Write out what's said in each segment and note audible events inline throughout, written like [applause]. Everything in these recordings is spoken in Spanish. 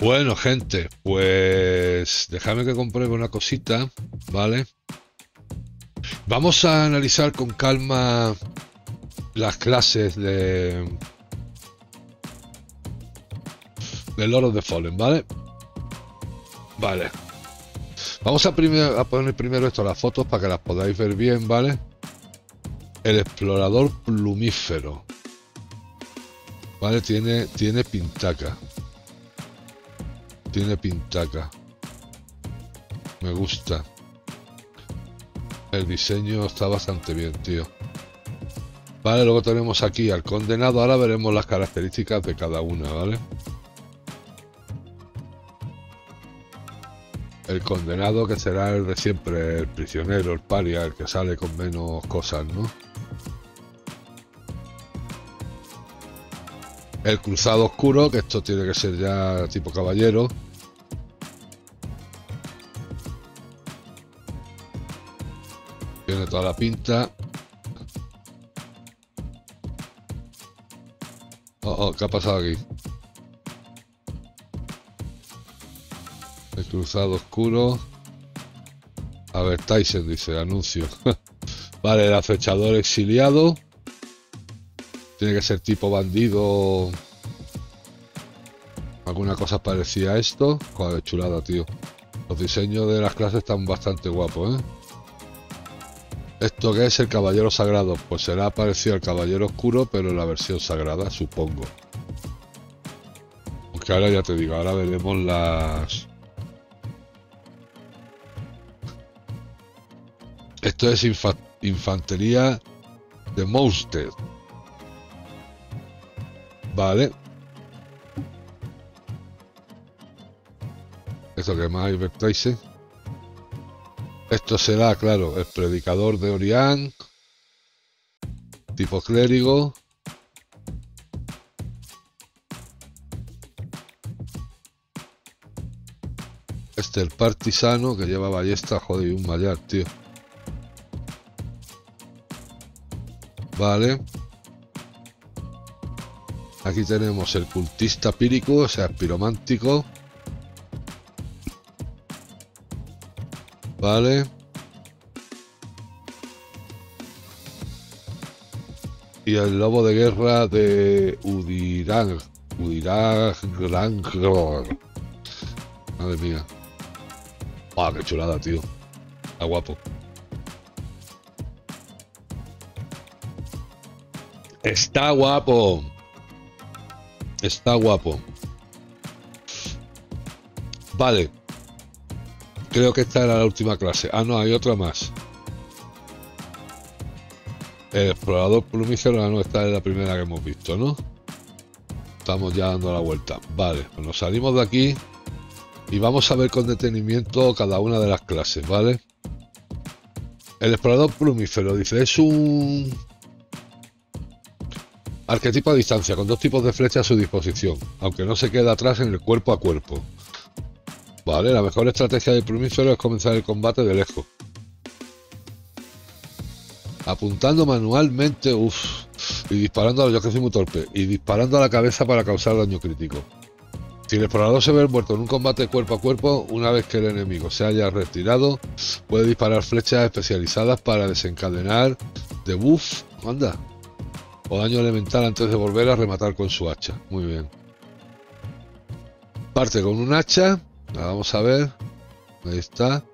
Bueno, gente, pues déjame que compruebe una cosita, ¿vale? Vamos a analizar con calma las clases de del Lord of the Fallen, ¿vale? Vale. Vamos a, a poner primero esto las fotos para que las podáis ver bien, ¿vale? El explorador plumífero. Vale, tiene, tiene pintaca. Tiene pintaca. Me gusta. El diseño está bastante bien, tío. Vale, luego tenemos aquí al condenado. Ahora veremos las características de cada una, ¿vale? El condenado que será el de siempre, el prisionero, el paria, el que sale con menos cosas, ¿no? El cruzado oscuro, que esto tiene que ser ya tipo caballero. Toda la pinta. Oh, oh, ¿qué ha pasado aquí? El cruzado oscuro. A ver, Tyson dice, anuncio. [laughs] vale, el acechador exiliado. Tiene que ser tipo bandido. Alguna cosa parecía a esto. Joder, chulada, tío. Los diseños de las clases están bastante guapos, ¿eh? ¿Esto qué es el caballero sagrado? Pues será parecido al caballero oscuro, pero en la versión sagrada, supongo. Aunque ahora ya te digo, ahora veremos las... Esto es infantería de Monster. Vale. Esto que más hay Esto será, claro, el predicador de Orián. Tipo clérigo. Este el partisano que lleva ballesta, joder, y un mallar, tío. Vale. Aquí tenemos el cultista pírico, o sea, piromántico. Vale. Y el lobo de guerra de Udirang. Udirang. Madre mía. ¡Ah, qué chulada, tío! Está guapo. Está guapo. Está guapo. Vale. Creo que esta era la última clase. Ah, no, hay otra más. El explorador plumífero, ah, no, esta es la primera que hemos visto, ¿no? Estamos ya dando la vuelta. Vale, pues nos salimos de aquí y vamos a ver con detenimiento cada una de las clases, ¿vale? El explorador plumífero dice, es un Arquetipo a distancia, con dos tipos de flechas a su disposición, aunque no se queda atrás en el cuerpo a cuerpo. Vale, la mejor estrategia del plumífero es comenzar el combate de lejos. Apuntando manualmente, uff, y disparando a yo que soy muy torpe, y disparando a la cabeza para causar daño crítico. Si el explorador se ve muerto en un combate cuerpo a cuerpo, una vez que el enemigo se haya retirado, puede disparar flechas especializadas para desencadenar de buff. Anda, o daño elemental antes de volver a rematar con su hacha. Muy bien. Parte con un hacha. Vamos a ver. Ahí está.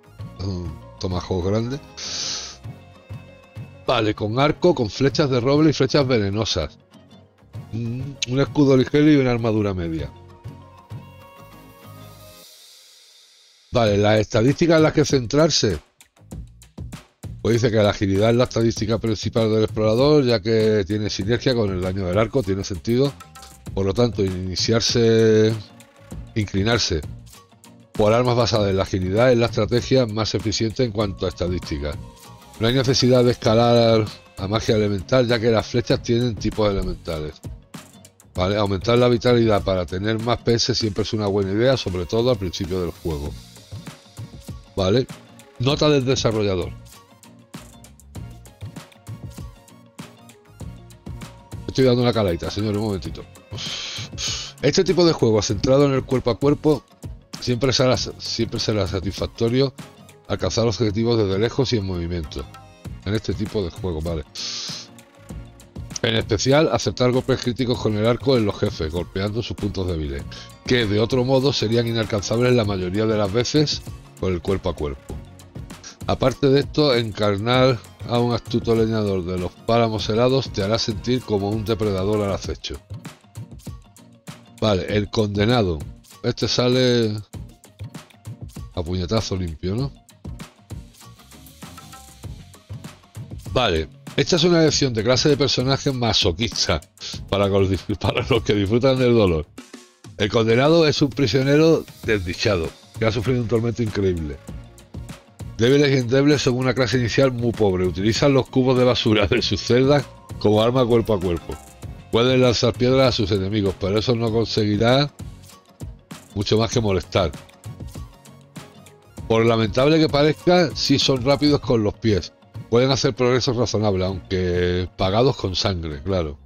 Un tomahawk grande. Vale, con arco, con flechas de roble y flechas venenosas. Mm, un escudo ligero y una armadura media. Vale, las estadísticas en las que centrarse. Pues dice que la agilidad es la estadística principal del explorador, ya que tiene sinergia con el daño del arco, tiene sentido. Por lo tanto, iniciarse, inclinarse por armas basadas en la agilidad es la estrategia más eficiente en cuanto a estadística. No hay necesidad de escalar a magia elemental, ya que las flechas tienen tipos elementales. Vale, aumentar la vitalidad para tener más PS siempre es una buena idea, sobre todo al principio del juego. Vale, nota del desarrollador. Estoy dando una calaita, señor, un momentito. Este tipo de juego centrado en el cuerpo a cuerpo siempre será, siempre será satisfactorio alcanzar objetivos desde lejos y en movimiento. En este tipo de juego, vale. En especial, aceptar golpes críticos con el arco en los jefes, golpeando sus puntos débiles, que de otro modo serían inalcanzables la mayoría de las veces con el cuerpo a cuerpo. Aparte de esto, encarnar a un astuto leñador de los páramos helados te hará sentir como un depredador al acecho. Vale, el condenado. Este sale a puñetazo limpio, ¿no? Vale, esta es una elección de clase de personaje masoquista para [laughs] para los que disfrutan del dolor. El condenado es un prisionero desdichado que ha sufrido un tormento increíble. Débiles y endebles son una clase inicial muy pobre. Utilizan los cubos de basura de sus celdas como arma cuerpo a cuerpo. Pueden lanzar piedras a sus enemigos, pero eso no conseguirá mucho más que molestar. Por lamentable que parezca, sí son rápidos con los pies. Pueden hacer progresos razonables, aunque pagados con sangre, claro.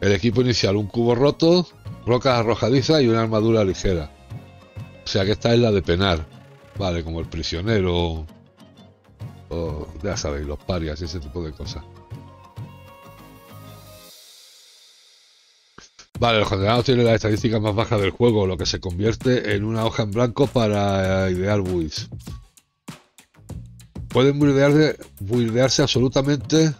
El equipo inicial, un cubo roto, rocas arrojadizas y una armadura ligera. O sea que esta es la de penar. Vale, como el prisionero. O ya sabéis, los parias y ese tipo de cosas. Vale, los condenados tienen las estadísticas más bajas del juego, lo que se convierte en una hoja en blanco para idear builds. Pueden buildearse absolutamente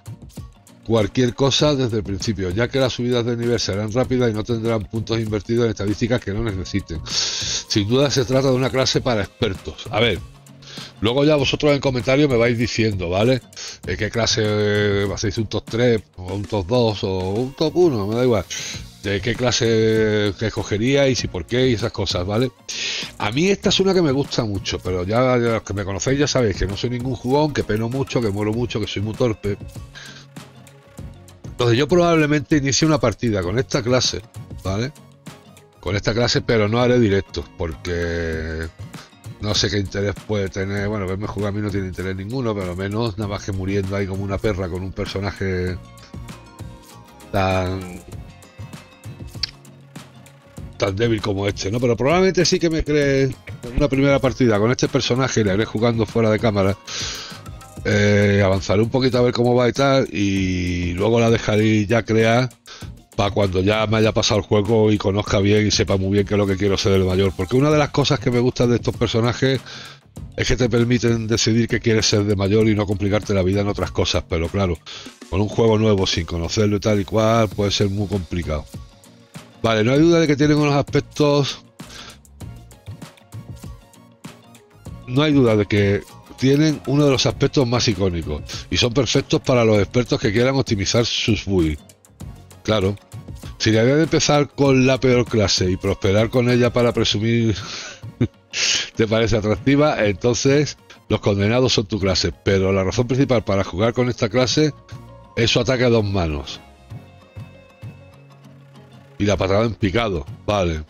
cualquier cosa desde el principio, ya que las subidas de nivel serán rápidas y no tendrán puntos invertidos en estadísticas que no necesiten. Sin duda se trata de una clase para expertos. A ver, luego ya vosotros en comentarios me vais diciendo, ¿vale? Eh, ¿Qué clase eh, hacéis un top 3 o un top 2 o un top 1? Me da igual. De qué clase que escogeríais y por qué y esas cosas, ¿vale? A mí esta es una que me gusta mucho, pero ya los que me conocéis ya sabéis que no soy ningún jugón, que peno mucho, que muero mucho, que soy muy torpe. Entonces yo probablemente inicie una partida con esta clase, ¿vale? Con esta clase, pero no haré directos, porque no sé qué interés puede tener. Bueno, verme jugar a mí no tiene interés ninguno, pero menos nada más que muriendo ahí como una perra con un personaje tan tan débil como este, ¿no? Pero probablemente sí que me cree una primera partida con este personaje, le haré jugando fuera de cámara eh, avanzaré un poquito a ver cómo va y tal, y luego la dejaré ya crear para cuando ya me haya pasado el juego y conozca bien y sepa muy bien qué es lo que quiero ser el mayor. Porque una de las cosas que me gusta de estos personajes es que te permiten decidir que quieres ser de mayor y no complicarte la vida en otras cosas. Pero claro, con un juego nuevo, sin conocerlo y tal y cual, puede ser muy complicado. Vale, no hay duda de que tienen unos aspectos. No hay duda de que tienen uno de los aspectos más icónicos y son perfectos para los expertos que quieran optimizar sus builds. Claro, si la idea de empezar con la peor clase y prosperar con ella para presumir [laughs] te parece atractiva, entonces los condenados son tu clase. Pero la razón principal para jugar con esta clase es su ataque a dos manos. Y la patada en picado, vale.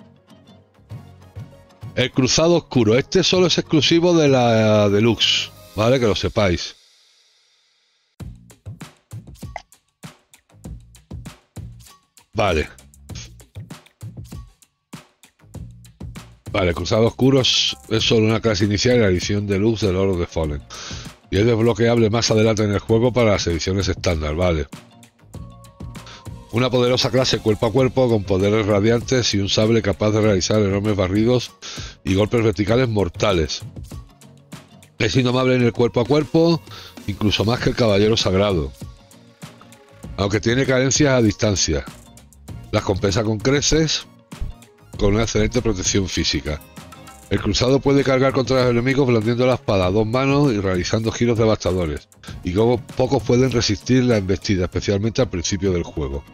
El cruzado oscuro. Este solo es exclusivo de la deluxe. Vale, que lo sepáis. Vale. Vale, el cruzado oscuro es, solo una clase inicial en la edición deluxe del oro de Fallen. Y es desbloqueable más adelante en el juego para las ediciones estándar, vale. Una poderosa clase cuerpo a cuerpo con poderes radiantes y un sable capaz de realizar enormes barridos y golpes verticales mortales. Es indomable en el cuerpo a cuerpo, incluso más que el caballero sagrado. Aunque tiene carencias a distancia. Las compensa con creces, con una excelente protección física. El cruzado puede cargar contra los enemigos blandiendo la espada a dos manos y realizando giros devastadores, y como pocos pueden resistir la embestida, especialmente al principio del juego.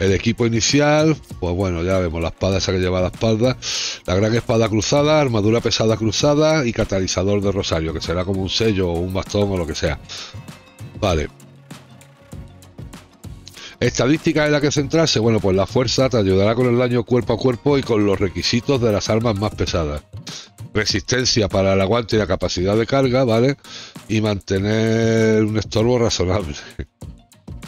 El equipo inicial, pues bueno, ya vemos la espada esa que lleva la espalda, la gran espada cruzada, armadura pesada cruzada y catalizador de rosario, que será como un sello o un bastón o lo que sea. Vale. Estadísticas en la que centrarse, bueno, pues la fuerza te ayudará con el daño cuerpo a cuerpo y con los requisitos de las armas más pesadas. Resistencia para el aguante y la capacidad de carga, ¿vale? Y mantener un estorbo razonable. [laughs]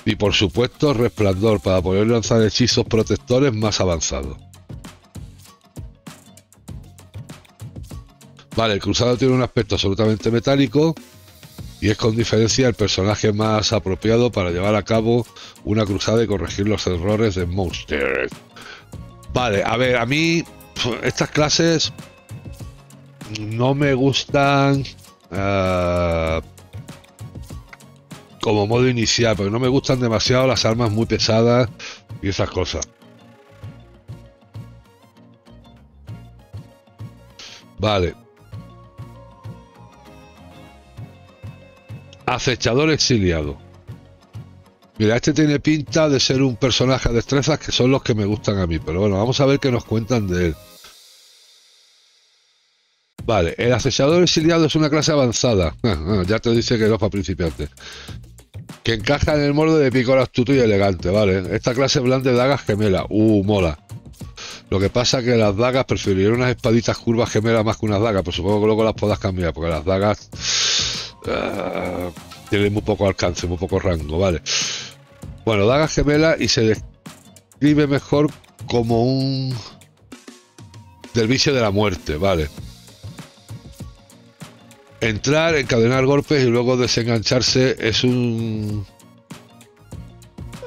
Y por supuesto, resplandor para poder lanzar hechizos protectores más avanzados. Vale, el cruzado tiene un aspecto absolutamente metálico, y es con diferencia el personaje más apropiado para llevar a cabo una cruzada y corregir los errores de Monster. Vale, a ver, a mí estas clases no me gustan uh, como modo inicial, porque no me gustan demasiado las armas muy pesadas y esas cosas. Vale. Acechador exiliado. Mira, este tiene pinta de ser un personaje de destrezas que son los que me gustan a mí. Pero bueno, vamos a ver qué nos cuentan de él. Vale, el acechador exiliado es una clase avanzada. [laughs] Ah, ah, ya te dice que no es para principiantes. Que encaja en el molde de picor astuto y elegante, ¿vale? Esta clase blande de dagas gemela. Uh, mola. Lo que pasa es que las dagas preferiría unas espaditas curvas gemelas más que unas dagas, pues supongo que luego las puedas cambiar, porque las dagas tienen muy poco alcance, muy poco rango, ¿vale? Bueno, dagas gemelas y se describe mejor como un del vicio de la muerte, ¿vale? Entrar, encadenar golpes y luego desengancharse es un...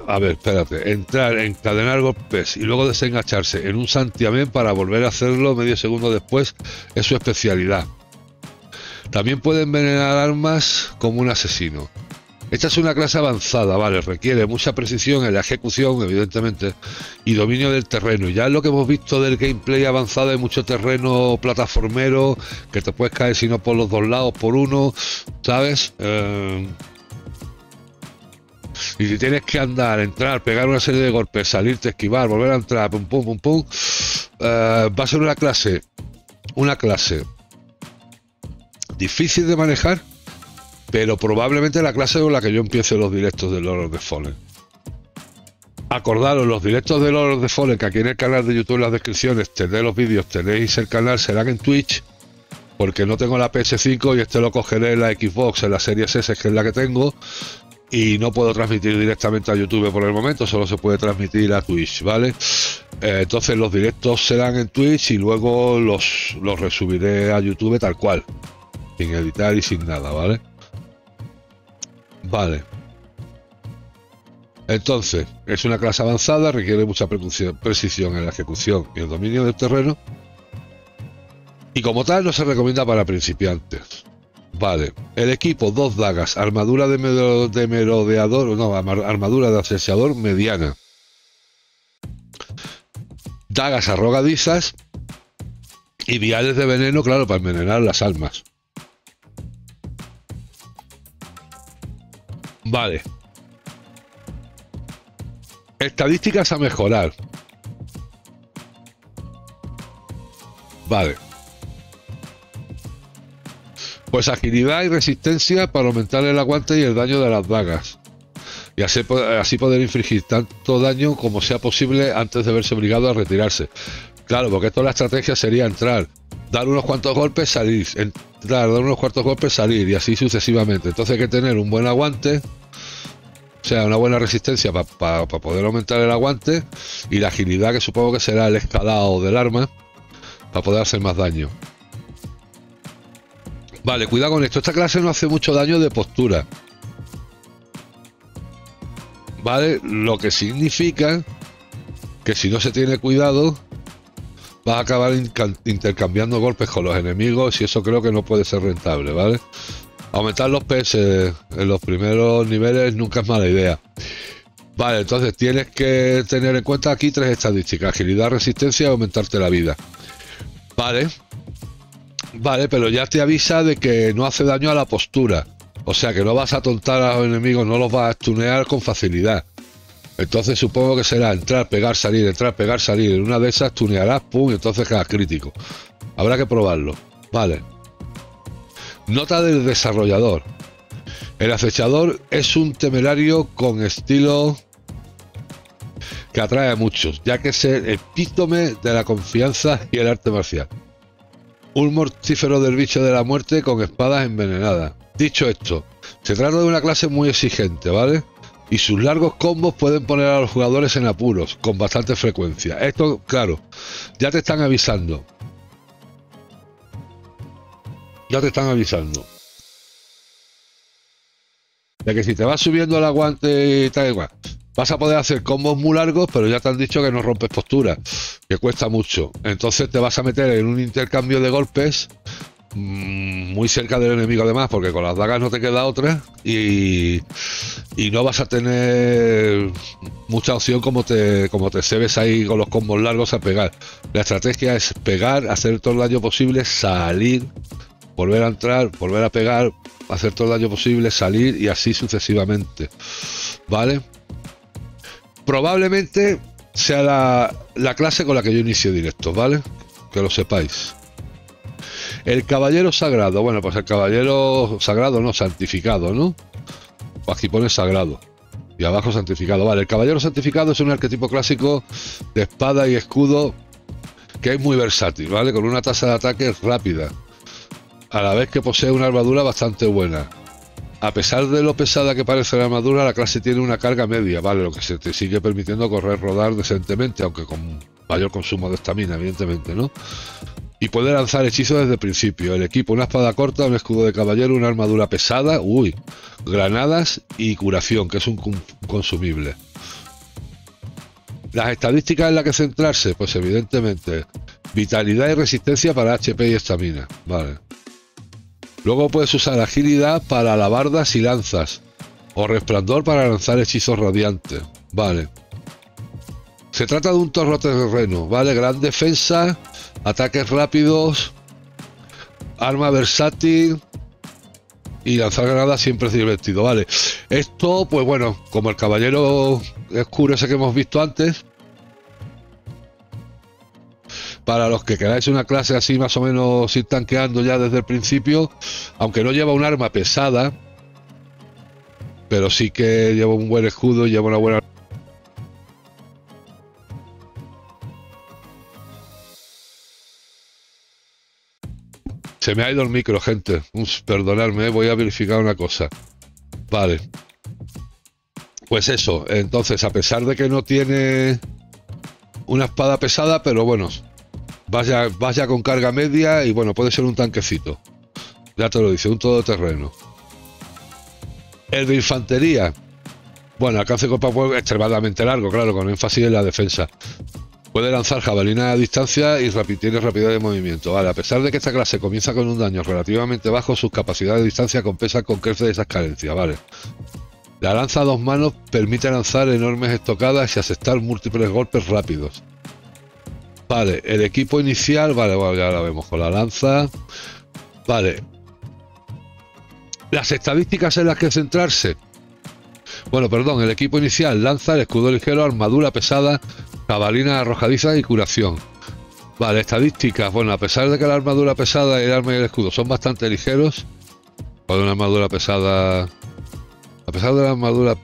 A ver, espérate. Entrar, encadenar golpes y luego desengancharse en un santiamén para volver a hacerlo medio segundo después es su especialidad. También puede envenenar armas como un asesino. Esta es una clase avanzada, ¿vale? Requiere mucha precisión en la ejecución, evidentemente, y dominio del terreno. Ya es lo que hemos visto del gameplay avanzado, hay mucho terreno plataformero, que te puedes caer si no por los dos lados, por uno, ¿sabes? Eh, y si tienes que andar, entrar, pegar una serie de golpes, salirte, esquivar, volver a entrar, pum, pum, pum, pum, eh, va a ser una clase, una clase difícil de manejar pero probablemente la clase con la que yo empiece los directos de Lord of the Fallen. Acordaros, los directos de Lord of the Fallen, que aquí en el canal de YouTube en las descripciones tenéis los vídeos, tenéis el canal, serán en Twitch, porque no tengo la PS5 y este lo cogeré en la Xbox, en la serie S, que es la que tengo, y no puedo transmitir directamente a YouTube por el momento, solo se puede transmitir a Twitch, ¿vale? Eh, entonces los directos serán en Twitch y luego los, los resubiré a YouTube tal cual, sin editar y sin nada, ¿vale? Vale. Entonces, es una clase avanzada, requiere mucha precisión en la ejecución y el dominio del terreno. Y como tal, no se recomienda para principiantes. Vale. El equipo, dos dagas, armadura de, merodeador, no, armadura de asesiador mediana. Dagas arrogadizas y viales de veneno, claro, para envenenar las almas. Vale. Estadísticas a mejorar. Vale. Pues agilidad y resistencia para aumentar el aguante y el daño de las dagas. Y así, así poder infligir tanto daño como sea posible antes de verse obligado a retirarse. Claro, porque toda la estrategia sería entrar, dar unos cuantos golpes, salir, entrar, dar unos cuantos golpes, salir y así sucesivamente. Entonces hay que tener un buen aguante, o sea, una buena resistencia para poder aumentar el aguante y la agilidad que supongo que será el escalado del arma para poder hacer más daño. Vale, cuidado con esto. Esta clase no hace mucho daño de postura. Vale, lo que significa que si no se tiene cuidado vas a acabar intercambiando golpes con los enemigos y eso creo que no puede ser rentable, ¿vale? Aumentar los PS en los primeros niveles nunca es mala idea. Vale, entonces tienes que tener en cuenta aquí tres estadísticas: agilidad, resistencia y aumentarte la vida. Vale. Vale, pero ya te avisa de que no hace daño a la postura. O sea que no vas a tontar a los enemigos, no los vas a stunear con facilidad. Entonces supongo que será entrar, pegar, salir, entrar, pegar, salir. En una de esas tunearás, pum, y entonces quedas crítico. Habrá que probarlo. Vale. Nota del desarrollador. El acechador es un temerario con estilo que atrae a muchos, ya que es el epítome de la confianza y el arte marcial. Un mortífero del bicho de la muerte con espadas envenenadas. Dicho esto, se trata de una clase muy exigente, ¿vale? Y sus largos combos pueden poner a los jugadores en apuros con bastante frecuencia. Esto, claro, ya te están avisando Ya te están avisando. De que si te vas subiendo el aguante y tal igual, vas a poder hacer combos muy largos, pero ya te han dicho que no rompes postura, que cuesta mucho. Entonces te vas a meter en un intercambio de golpes muy cerca del enemigo además, porque con las dagas no te queda otra y, y no vas a tener mucha opción como te, como te cebes ahí con los combos largos a pegar. La estrategia es pegar, hacer todo el daño posible, salir, volver a entrar, volver a pegar, hacer todo el daño posible, salir y así sucesivamente. ¿Vale? Probablemente sea la, la clase con la que yo inicio directo, ¿vale? Que lo sepáis. El caballero sagrado, bueno, pues el caballero sagrado, no, santificado, ¿no? Aquí pone sagrado. Y abajo santificado. Vale, el caballero santificado es un arquetipo clásico de espada y escudo que es muy versátil, ¿vale? Con una tasa de ataque rápida. A la vez que posee una armadura bastante buena. A pesar de lo pesada que parece la armadura, la clase tiene una carga media, ¿vale? Lo que se te sigue permitiendo correr, rodar decentemente, aunque con mayor consumo de estamina, evidentemente, ¿no? Y puede lanzar hechizos desde el principio. El equipo, una espada corta, un escudo de caballero, una armadura pesada, uy, granadas y curación, que es un consumible. Las estadísticas en las que centrarse, pues evidentemente, vitalidad y resistencia para HP y estamina, vale. Luego puedes usar agilidad para alabardas y lanzas, o resplandor para lanzar hechizos radiantes, vale. Se trata de un torro terreno, ¿vale? Gran defensa, ataques rápidos, arma versátil y lanzar granadas siempre es divertido, ¿vale? Esto, pues bueno, como el caballero oscuro ese que hemos visto antes, para los que queráis una clase así más o menos ir tanqueando ya desde el principio, aunque no lleva un arma pesada, pero sí que lleva un buen escudo y lleva una buena Se me ha ido el micro, gente. perdonadme, voy a verificar una cosa. Vale. Pues eso, entonces, a pesar de que no tiene una espada pesada, pero bueno, vaya, vaya con carga media y bueno, puede ser un tanquecito. Ya te lo dice, un todoterreno. El de infantería. Bueno, alcance con fuego extremadamente largo, claro, con énfasis en la defensa. Puede lanzar jabalina a distancia y tiene rapidez de movimiento. Vale, a pesar de que esta clase comienza con un daño relativamente bajo, sus capacidades de distancia compensan con creces de esas carencias. Vale. La lanza a dos manos permite lanzar enormes estocadas y aceptar múltiples golpes rápidos. Vale, el equipo inicial, vale, ya la vemos con la lanza. Vale. Las estadísticas en las que centrarse. Bueno, perdón, el equipo inicial lanza el escudo ligero, armadura pesada, Cabalina arrojadiza y curación. Vale, estadísticas. Bueno, a pesar de que la armadura pesada y el arma y el escudo son bastante ligeros, o una armadura pesada. A pesar de la armadura.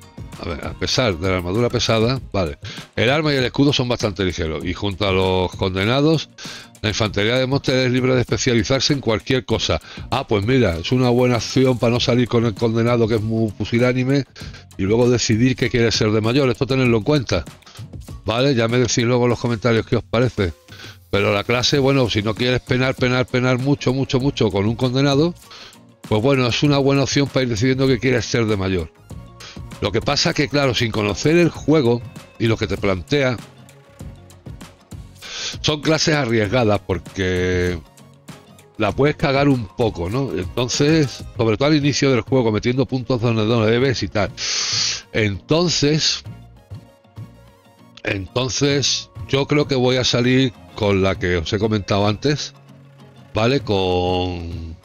A ver, a pesar de la armadura pesada, vale. El arma y el escudo son bastante ligeros. Y junto a los condenados, la infantería de Monster es libre de especializarse en cualquier cosa. Ah, pues mira, es una buena acción para no salir con el condenado que es muy pusilánime y luego decidir qué quiere ser de mayor. Esto tenerlo en cuenta. ¿vale? Ya me decís luego en los comentarios qué os parece. Pero la clase, bueno, si no quieres penar, penar, penar mucho, mucho, mucho con un condenado, pues bueno, es una buena opción para ir decidiendo que quieres ser de mayor. Lo que pasa que, claro, sin conocer el juego y lo que te plantea, son clases arriesgadas porque la puedes cagar un poco, ¿no? Entonces, sobre todo al inicio del juego, metiendo puntos donde no debes y tal. Entonces, entonces, yo creo que voy a salir con la que os he comentado antes, ¿vale? Con.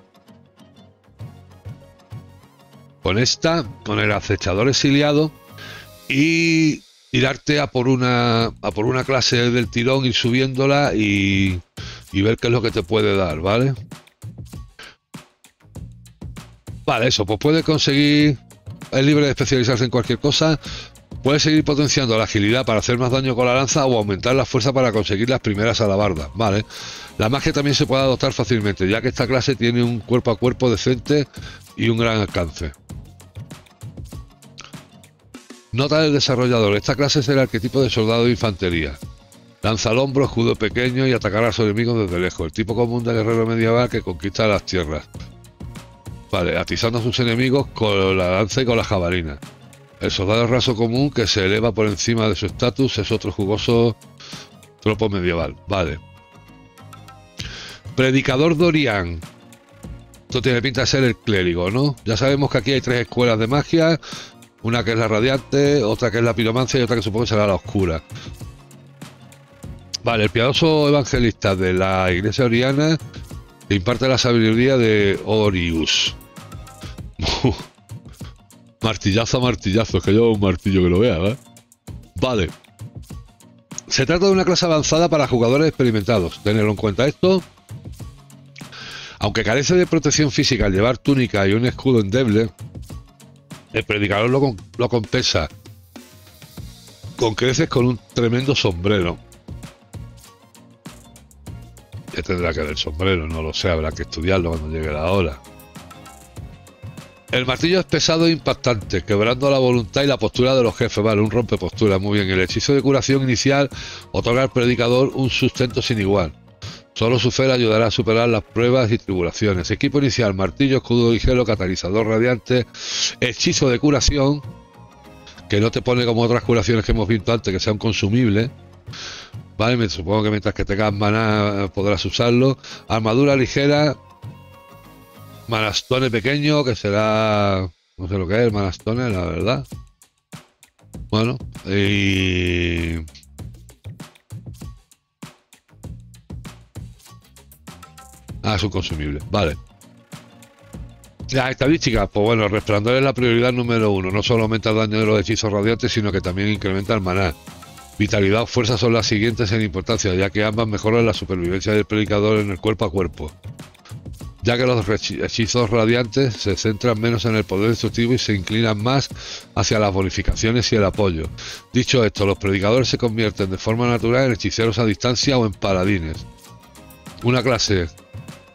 Con esta, con el acechador exiliado y tirarte a por una a por una clase del tirón y subiéndola y, y ver qué es lo que te puede dar, ¿vale? Vale, eso, pues puede conseguir, es libre de especializarse en cualquier cosa, Puedes seguir potenciando la agilidad para hacer más daño con la lanza o aumentar la fuerza para conseguir las primeras alabardas, ¿vale? La magia también se puede adoptar fácilmente, ya que esta clase tiene un cuerpo a cuerpo decente y un gran alcance. Nota del desarrollador, esta clase es el arquetipo de soldado de infantería. Lanza al hombro, escudo pequeño y atacar a sus enemigos desde lejos. El tipo común de guerrero medieval que conquista las tierras. Vale, atizando a sus enemigos con la lanza y con la jabalina. El soldado raso común que se eleva por encima de su estatus es otro jugoso tropo medieval. Vale. Predicador Dorian. Esto tiene pinta de ser el clérigo, ¿no? Ya sabemos que aquí hay tres escuelas de magia. Una que es la radiante, otra que es la piromancia y otra que supongo que será la oscura. Vale, el piadoso evangelista de la iglesia oriana imparte la sabiduría de Orius. [laughs] martillazo a martillazo, que yo un martillo que lo vea, ¿eh? Vale. Se trata de una clase avanzada para jugadores experimentados. Tenerlo en cuenta esto. Aunque carece de protección física al llevar túnica y un escudo endeble, el predicador lo, lo compensa con creces con un tremendo sombrero. Que tendrá que ver el sombrero, no lo sé, habrá que estudiarlo cuando llegue la hora. El martillo es pesado e impactante, quebrando la voluntad y la postura de los jefes. Vale, un rompe postura, muy bien. El hechizo de curación inicial otorga al predicador un sustento sin igual. Solo su fe ayudará a superar las pruebas y tribulaciones. Equipo inicial, martillo, escudo ligero, catalizador radiante, hechizo de curación, que no te pone como otras curaciones que hemos visto antes, que sea un consumible. Vale, me supongo que mientras que tengas maná podrás usarlo. Armadura ligera, Manastone pequeño, que será. No sé lo que es el Manastone, la verdad. Bueno, y. Ah, es un consumible. Vale. Las estadísticas, pues bueno, resplandor es la prioridad número uno. No solo aumenta el daño de los hechizos radiantes, sino que también incrementa el maná. Vitalidad o fuerza son las siguientes en importancia, ya que ambas mejoran la supervivencia del predicador en el cuerpo a cuerpo ya que los hechizos radiantes se centran menos en el poder destructivo y se inclinan más hacia las bonificaciones y el apoyo. Dicho esto, los predicadores se convierten de forma natural en hechiceros a distancia o en paladines. Una clase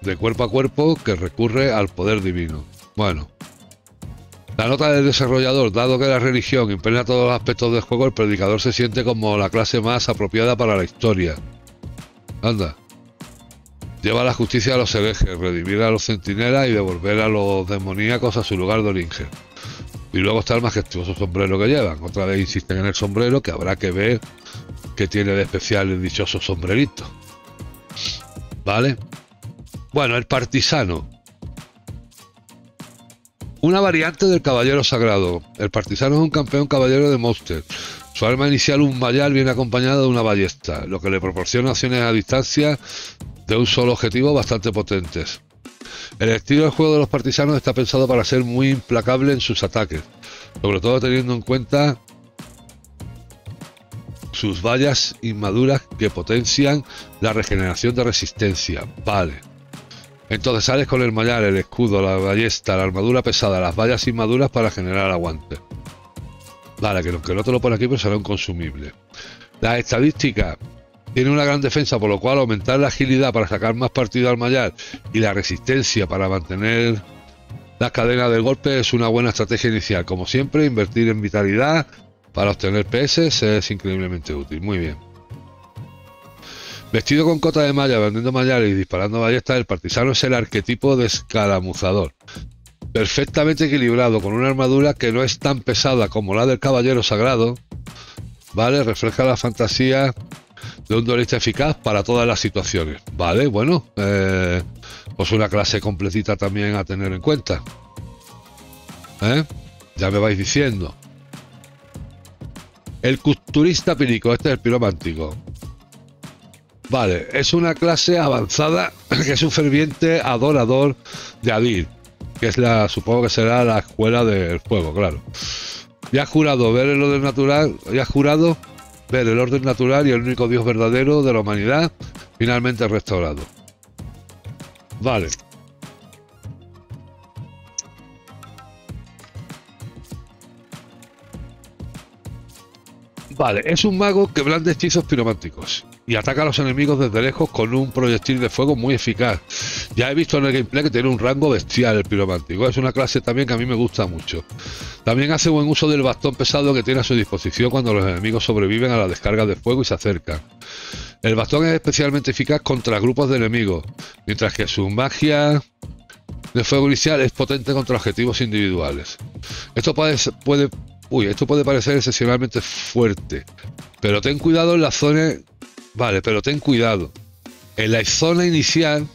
de cuerpo a cuerpo que recurre al poder divino. Bueno. La nota del desarrollador, dado que la religión impregna todos los aspectos del juego, el predicador se siente como la clase más apropiada para la historia. Anda. Lleva la justicia a los herejes, redimir a los centinelas y devolver a los demoníacos a su lugar de origen. Y luego está el majestuoso sombrero que llevan. Otra vez insisten en el sombrero, que habrá que ver qué tiene de especial el dichoso sombrerito. ¿Vale? Bueno, el partisano. Una variante del caballero sagrado. El partisano es un campeón caballero de Monster. Su arma inicial, un mayal, viene acompañada de una ballesta, lo que le proporciona acciones a distancia de un solo objetivo bastante potentes. El estilo del juego de los partisanos está pensado para ser muy implacable en sus ataques, sobre todo teniendo en cuenta sus vallas inmaduras que potencian la regeneración de resistencia. Vale. Entonces sales con el mayal, el escudo, la ballesta, la armadura pesada, las vallas inmaduras para generar aguante. Vale, que, que no te lo pone aquí, pero será un consumible. Las estadísticas tiene una gran defensa, por lo cual aumentar la agilidad para sacar más partido al mallar y la resistencia para mantener las cadenas del golpe es una buena estrategia inicial. Como siempre, invertir en vitalidad para obtener PS es increíblemente útil. Muy bien. Vestido con cota de malla, vendiendo mallares y disparando ballestas, el partisano es el arquetipo de escaramuzador. Perfectamente equilibrado, con una armadura que no es tan pesada como la del caballero sagrado, ¿vale? Refleja la fantasía de un duelista eficaz para todas las situaciones. Vale, bueno, eh, pues una clase completita también a tener en cuenta. ¿Eh? Ya me vais diciendo. El culturista pirico, este es el piromántico. Vale, es una clase avanzada [clears throat] que es un ferviente adorador de Adir, que es la, supongo que será la escuela del fuego, claro. Ya ha jurado ver el orden natural, jurado ver el orden natural y el único Dios verdadero de la humanidad finalmente restaurado. Vale. Vale, es un mago que blande hechizos pirománticos y ataca a los enemigos desde lejos con un proyectil de fuego muy eficaz. Ya he visto en el gameplay que tiene un rango bestial el piromántico. Es una clase también que a mí me gusta mucho. También hace buen uso del bastón pesado que tiene a su disposición cuando los enemigos sobreviven a la descarga de fuego y se acercan. El bastón es especialmente eficaz contra grupos de enemigos, mientras que su magia de fuego inicial es potente contra objetivos individuales. Esto puede, uy, esto puede parecer excepcionalmente fuerte, pero ten cuidado en la zona, vale, pero ten cuidado. En la zona inicial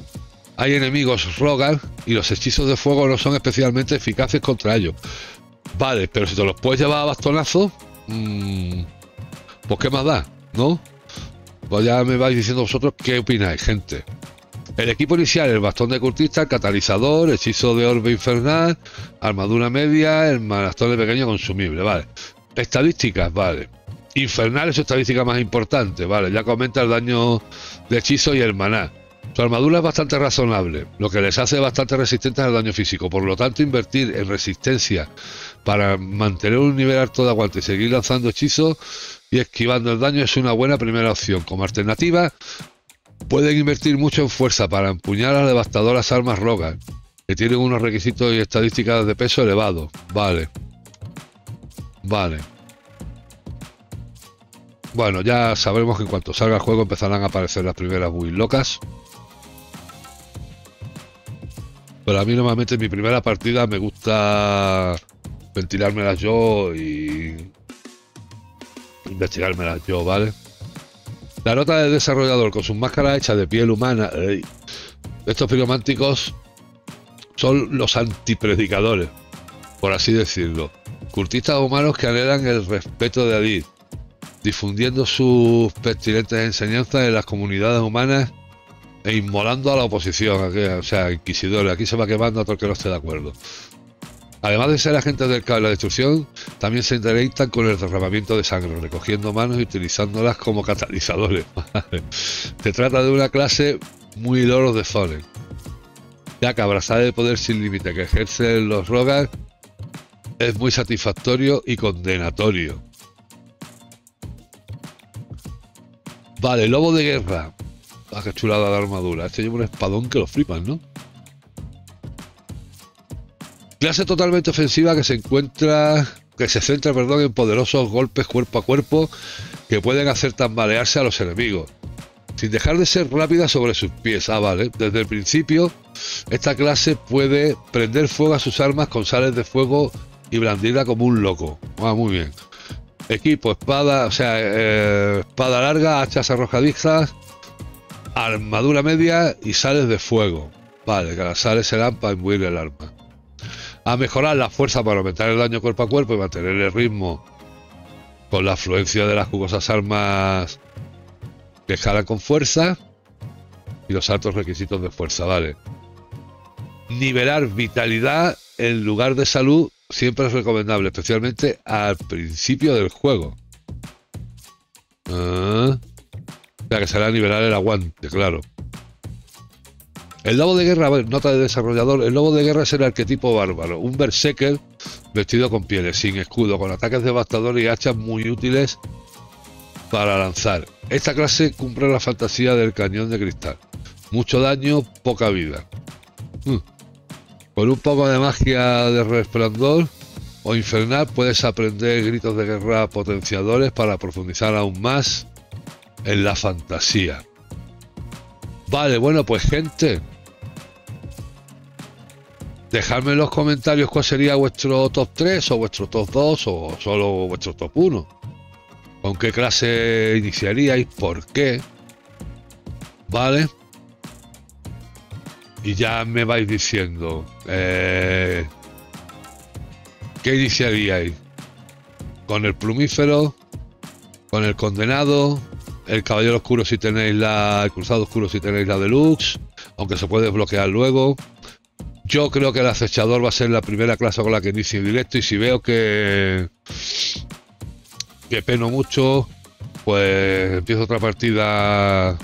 hay enemigos Rogar y los hechizos de fuego no son especialmente eficaces contra ellos. Vale, pero si te los puedes llevar a bastonazo, mmm, pues qué más da, ¿no? Pues ya me vais diciendo vosotros qué opináis, gente. El equipo inicial, el bastón de cultista, el catalizador, hechizo de orbe infernal, armadura media, el bastón de pequeño consumible, vale. Estadísticas, vale. Infernal es su estadística más importante, vale. Ya comenta el daño de hechizo y el maná. Su armadura es bastante razonable, lo que les hace bastante resistentes al daño físico. Por lo tanto, invertir en resistencia para mantener un nivel alto de aguante y seguir lanzando hechizos y esquivando el daño es una buena primera opción. Como alternativa, pueden invertir mucho en fuerza para empuñar a devastadoras armas rogas, que tienen unos requisitos y estadísticas de peso elevados. Vale. Vale. Bueno, ya sabremos que en cuanto salga el juego empezarán a aparecer las primeras muy locas. Pero a mí normalmente en mi primera partida me gusta ventilármelas yo y investigármelas yo, ¿vale? La nota del desarrollador con sus máscaras hechas de piel humana, estos pirománticos son los antipredicadores, por así decirlo. Cultistas humanos que anhelan el respeto de Adid, difundiendo sus pestilentes enseñanzas en las comunidades humanas e inmolando a la oposición, o sea, inquisidores. Aquí se va quemando a todo el que no esté de acuerdo. Además de ser agentes del caos de la destrucción, también se interesan con el derramamiento de sangre, recogiendo manos y utilizándolas como catalizadores. [laughs] se trata de una clase muy loros de Zonen, ya que abrazar el poder sin límite que ejercen los Rogas es muy satisfactorio y condenatorio. Vale, lobo de guerra. Ah, qué chulada de armadura. Este lleva un espadón que lo flipan, ¿no? Clase totalmente ofensiva que se encuentra, que se centra, perdón, en poderosos golpes cuerpo a cuerpo que pueden hacer tambalearse a los enemigos, sin dejar de ser rápida sobre sus pies. Ah, vale. Desde el principio, esta clase puede prender fuego a sus armas con sales de fuego y blandirla como un loco. Ah, muy bien. Equipo, espada, o sea, eh, espada larga, hachas arrojadizas, armadura media y sales de fuego. Vale, que las sales serán para imbuir el arma a mejorar la fuerza para aumentar el daño cuerpo a cuerpo y mantener el ritmo con la afluencia de las jugosas armas que escalan con fuerza y los altos requisitos de fuerza, vale. Nivelar vitalidad en lugar de salud siempre es recomendable, especialmente al principio del juego. Ah, o sea que será nivelar el aguante, claro. El lobo de guerra, a ver, nota de desarrollador, el lobo de guerra es el arquetipo bárbaro, un berserker vestido con pieles, sin escudo, con ataques devastadores y hachas muy útiles para lanzar. Esta clase cumple la fantasía del cañón de cristal. Mucho daño, poca vida. Mm. Con un poco de magia de resplandor o infernal puedes aprender gritos de guerra potenciadores para profundizar aún más en la fantasía. Vale, bueno, pues gente. Dejadme en los comentarios cuál sería vuestro top 3 o vuestro top 2 o solo vuestro top 1. ¿Con qué clase iniciaríais? ¿Por qué? ¿Vale? Y ya me vais diciendo. Eh, ¿Qué iniciaríais? ¿Con el plumífero? ¿Con el condenado? el Caballero Oscuro si tenéis la. El Cruzado Oscuro si tenéis la Deluxe, aunque se puede bloquear luego. Yo creo que el acechador va a ser la primera clase con la que inicie directo y si veo que. que peno mucho, pues empiezo otra partida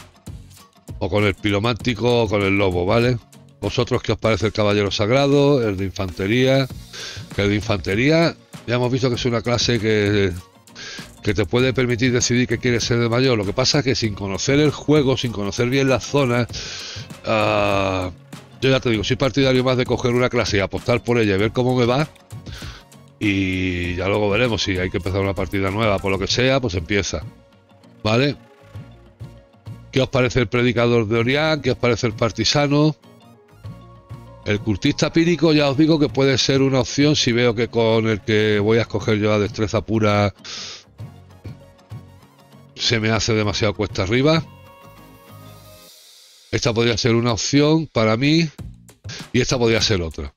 o con el piromántico o con el lobo, ¿vale? ¿Vosotros qué os parece el caballero sagrado? El de infantería. Que el de infantería ya hemos visto que es una clase que que te puede permitir decidir que quieres ser de mayor. Lo que pasa es que sin conocer el juego, sin conocer bien las zonas, ah, yo ya te digo, soy partidario más de coger una clase y apostar por ella y ver cómo me va. Y ya luego veremos si hay que empezar una partida nueva, por lo que sea, pues empieza. ¿Vale? ¿Qué os parece el predicador de Orián? ¿Qué os parece el partisano? El cultista pírico ya os digo que puede ser una opción si veo que con el que voy a escoger yo la destreza pura se me hace demasiado cuesta arriba. Esta podría ser una opción para mí y esta podría ser otra.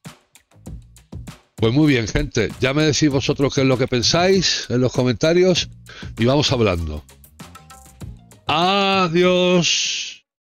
Pues muy bien, gente. Ya me decís vosotros qué es lo que pensáis en los comentarios y vamos hablando. Adiós.